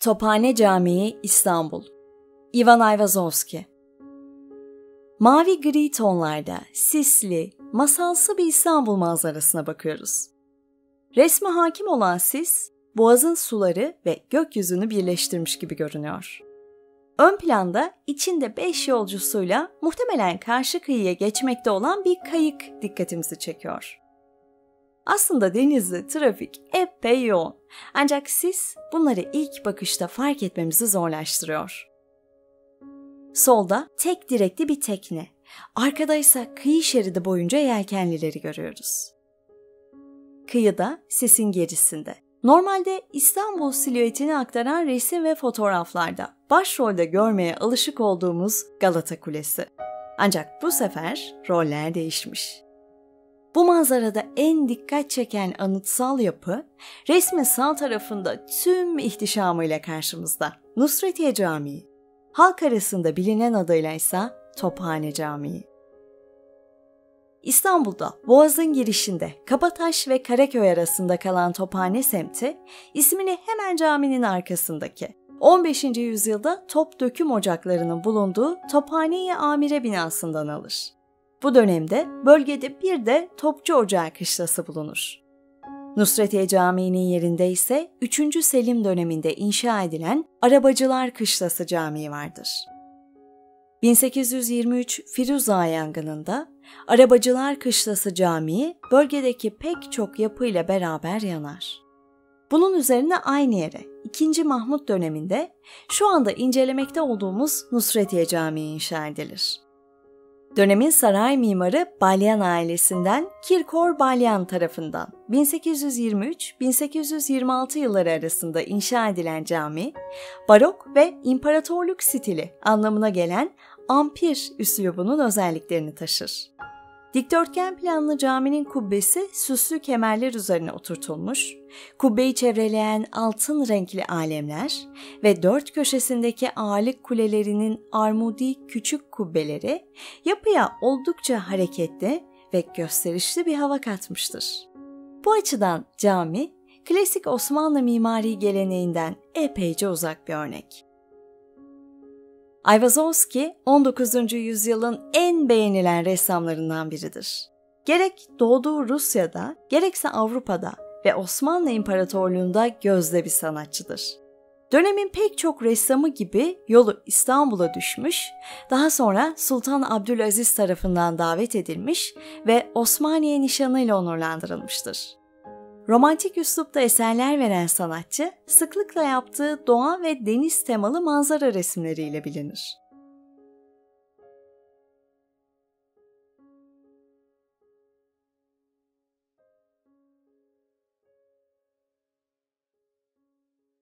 Tophane Camii İstanbul Ivan Ayvazovski Mavi gri tonlarda sisli, masalsı bir İstanbul manzarasına bakıyoruz. Resme hakim olan sis, boğazın suları ve gökyüzünü birleştirmiş gibi görünüyor. Ön planda içinde beş yolcusuyla muhtemelen karşı kıyıya geçmekte olan bir kayık dikkatimizi çekiyor. Aslında denizde trafik epey yoğun. Ancak sis bunları ilk bakışta fark etmemizi zorlaştırıyor. Solda tek direkli bir tekne. Arkada ise kıyı şeridi boyunca yelkenlileri görüyoruz. Kıyıda sisin gerisinde. Normalde İstanbul silüetini aktaran resim ve fotoğraflarda başrolde görmeye alışık olduğumuz Galata Kulesi. Ancak bu sefer roller değişmiş. Bu manzarada en dikkat çeken anıtsal yapı resmin sağ tarafında tüm ihtişamıyla karşımızda. Nusretiye Camii. Halk arasında bilinen adıyla ise Tophane Camii. İstanbul'da Boğaz'ın girişinde Kabataş ve Karaköy arasında kalan Tophane semti, ismini hemen caminin arkasındaki 15. yüzyılda top döküm ocaklarının bulunduğu Tophane-i Amire binasından alır. Bu dönemde bölgede bir de Topçu Ocağı kışlası bulunur. Nusretiye Camii'nin yerinde ise 3. Selim döneminde inşa edilen Arabacılar Kışlası Camii vardır. 1823 Firuza yangınında Arabacılar Kışlası Camii bölgedeki pek çok yapıyla beraber yanar. Bunun üzerine aynı yere 2. Mahmut döneminde şu anda incelemekte olduğumuz Nusretiye Camii inşa edilir. Dönemin saray mimarı Balyan ailesinden Kirkor Balyan tarafından 1823-1826 yılları arasında inşa edilen cami, barok ve imparatorluk stili anlamına gelen ampir üslubunun özelliklerini taşır. Dikdörtgen planlı caminin kubbesi süslü kemerler üzerine oturtulmuş, kubbeyi çevreleyen altın renkli alemler ve dört köşesindeki ağırlık kulelerinin armudi küçük kubbeleri yapıya oldukça hareketli ve gösterişli bir hava katmıştır. Bu açıdan cami, klasik Osmanlı mimari geleneğinden epeyce uzak bir örnek. Ayvazovski 19. yüzyılın en beğenilen ressamlarından biridir. Gerek doğduğu Rusya'da, gerekse Avrupa'da ve Osmanlı İmparatorluğu'nda gözde bir sanatçıdır. Dönemin pek çok ressamı gibi yolu İstanbul'a düşmüş, daha sonra Sultan Abdülaziz tarafından davet edilmiş ve Osmaniye nişanıyla onurlandırılmıştır. Romantik üslupta eserler veren sanatçı sıklıkla yaptığı doğa ve deniz temalı manzara resimleriyle bilinir.